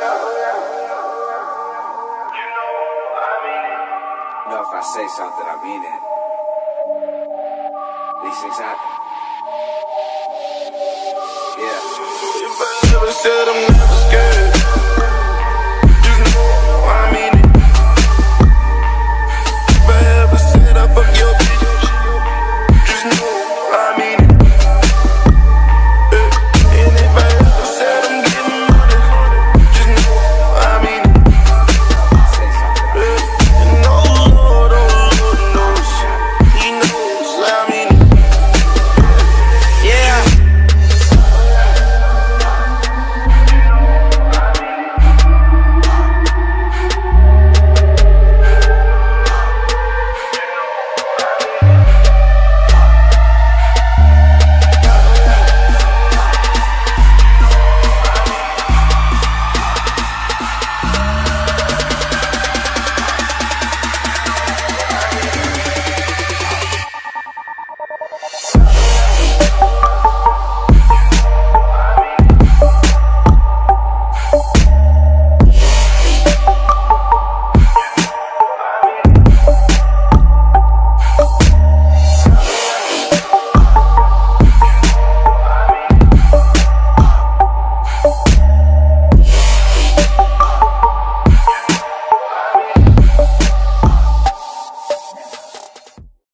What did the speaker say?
No, if I say something, I mean it. These things happen.